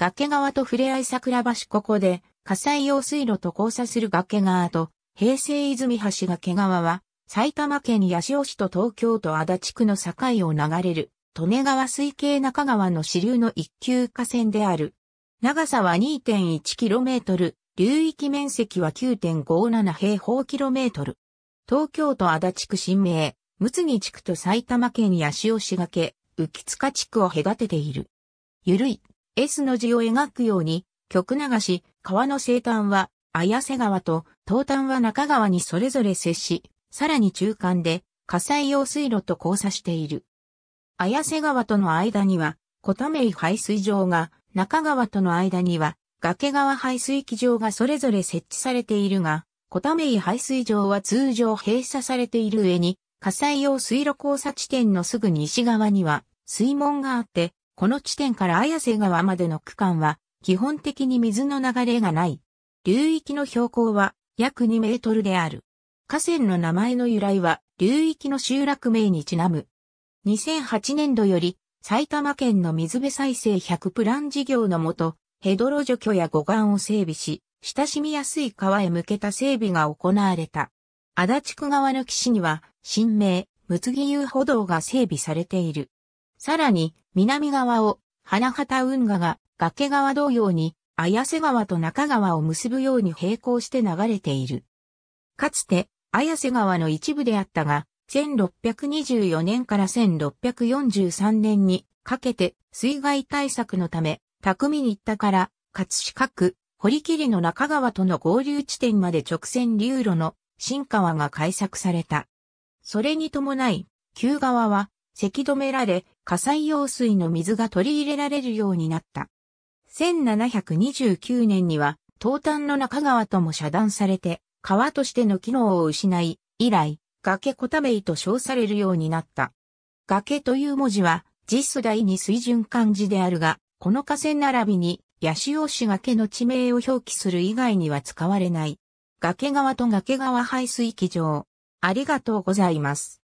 崖川と触れ合い桜橋ここで、火災用水路と交差する崖川と、平成泉橋崖川は、埼玉県八潮市と東京都足立区の境を流れる、利根川水系中川の支流の一級河川である。長さは 2.1km、流域面積は9.57平方キロメートル。東京都足立区新名、むつぎ地区と埼玉県八潮市崖、浮塚地区を隔てている。ゆるい、S の字を描くように、曲流し、川の西端は、綾瀬川と東端は中川にそれぞれ接し、さらに中間で火災用水路と交差している。綾瀬川との間には、小田名排水場が、中川との間には、崖川排水機場がそれぞれ設置されているが、小田名排水場は通常閉鎖されている上に、火災用水路交差地点のすぐ西側には水門があって、この地点から綾瀬川までの区間は基本的に水の流れがない。流域の標高は約2メートルである。河川の名前の由来は流域の集落名にちなむ。2008年度より埼玉県の水辺再生100プラン事業のもと、ヘドロ除去や護岸を整備し、親しみやすい川へ向けた整備が行われた。足立区側の岸には、新名、むつぎ遊歩道が整備されている。さらに、南側を、花畑運河が、崖川同様に、綾瀬川と中川を結ぶように並行して流れている。かつて、綾瀬川の一部であったが、1624年から1643年にかけて水害対策のため、匠新田から葛飾区、堀切の中川との合流地点まで直線流路の新川が開削された。それに伴い、旧川は、せき止められ、火災用水の水が取り入れられるようになった。1729年には、東端の中川とも遮断されて、川としての機能を失い、以来、崖小田名と称されるようになった。崖という文字は、実代に水準漢字であるが、この河川並びに、八潮市崖の地名を表記する以外には使われない。崖川と崖川排水機場。ありがとうございます。